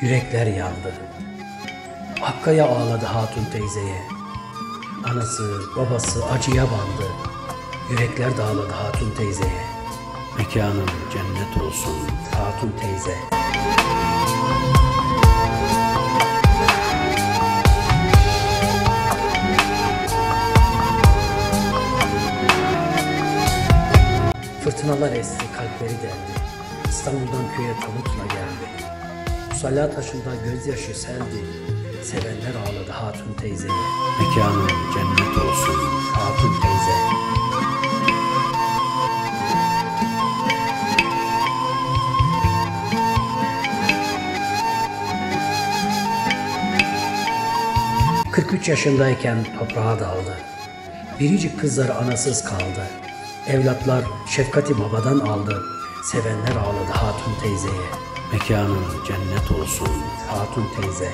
2003 Yürekler yandı. Hakkaya ağladı hatun teyzeye. Anası, babası acıya bandı. Yürekler dağladı hatun teyzeye. Mekanın cennet olsun. Hatun teyze. Fırtınalar esti, kalpleri deldi. İstanbul'dan köye tabutla geldi. Musalla taşında gözyaşı seldi. Sevenler ağladı hatun teyzeye. Mekanın cennet olsun. Hatun teyze. ...43 yaşındayken toprağa daldı. Biricik kızları anasız kaldı. Evlatlar şefkati babadan aldı. Sevenler ağladı hatun teyzeye. Mekanın cennet olsun. Hatun teyze.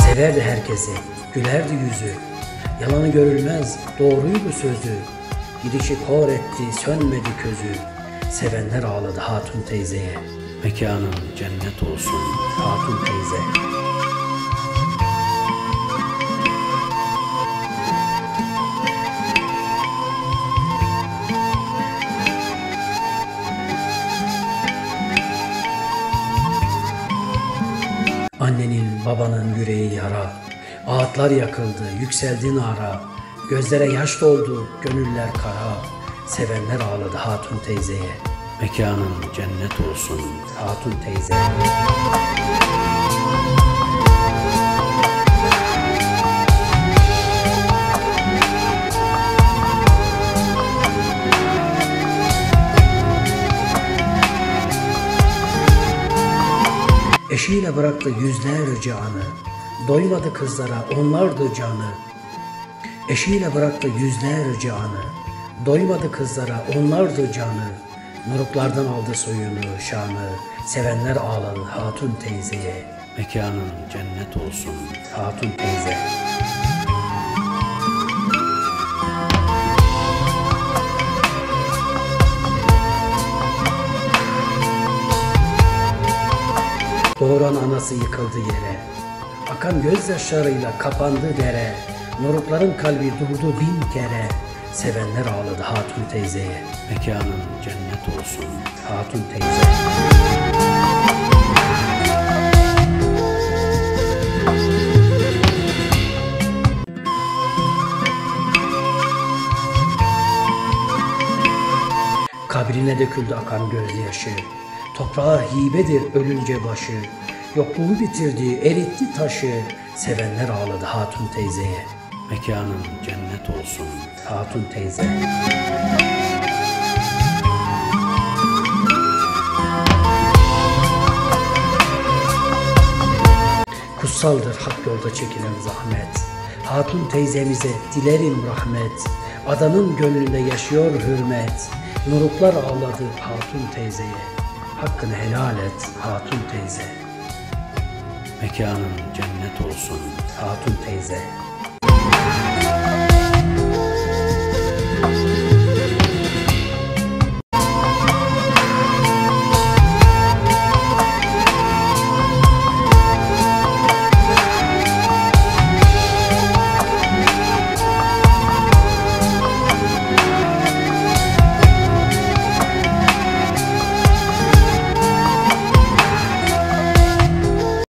Severdi herkesi, gülerdi yüzü. Yalanı görülmez, doğruydu sözü. Gidişi kor etti, sönmedi közü. Sevenler ağladı hatun teyzeye. Mekanın cennet olsun. Hatun teyze. Annenin, babanın yüreği yara. Ağıtlar yakıldı, yükseldi nara. Gözlere yaş doldu, gönüller kara. Sevenler ağladı hatun teyzeye. Mekanın cennet olsun. Hatun teyze. Eşiyle bıraktı yüzlerce anı. Doymadı kızlara onlardı canı. Eşiyle bıraktı yüzlerce anı. Doymadı kızlara onlardı canı. Nuruklardan aldı soyunu, şanı. Sevenler ağladı hatun teyzeye. Mekanın cennet olsun. Hatun teyze. Doğuran anası yıkıldı yere. Akan gözyaşlarıyla kapandı dere. Nurukların kalbi durdu bin kere. Sevenler ağladı hatun teyzeye. Mekanın cennet olsun. Hatun teyze. Kabrine döküldü akan gözyaşı. Toprağa hibedir ölünce başı. Yokluğu bitirdi, eritti taşı. Sevenler ağladı hatun teyzeye. Mekanın cennet olsun. Hatun teyze. Kutsaldır hak yolda çekilen zahmet. Hatun teyzemize dilerim rahmet. Adanın gönlünde yaşıyor hürmet. Nuruklar ağladı hatun teyzeye. Hakkını helal et Hatun teyze. Mekanın cennet olsun Hatun teyze.